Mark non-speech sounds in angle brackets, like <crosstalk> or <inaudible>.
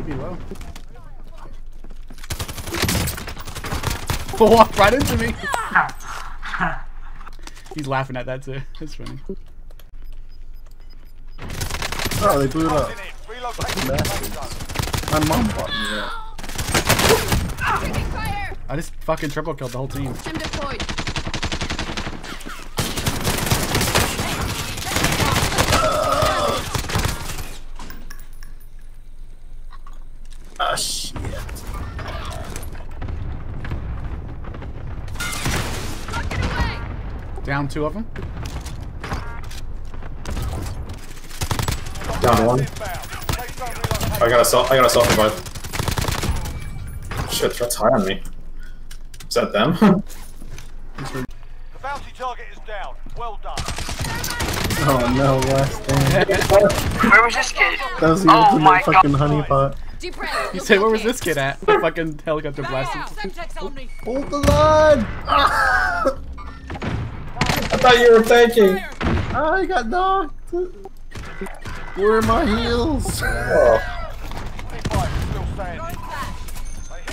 should be low. <laughs> Walk right into me. <laughs> He's laughing at that too. That's funny. Oh, they blew it up. Closing in. Relocating the safe zone. My mom bought me that. I just fucking triple killed the whole team. Ah, shit. Down two of them. Down one. Inbound. Safe zone relocated. I got a self. I got a self revive. Shit, that's high on me. Is that them? <laughs> The bounty target is down. Well done. Oh no, last thing. <laughs> Where was this kid? That was the Oh ultimate my fucking honeypot. Deep breath. You say, where was this kid at? The fucking helicopter blasted. Semtex. Hold the line! <laughs> I thought you were tanking. I got knocked! Where are my heels? <laughs> Oh.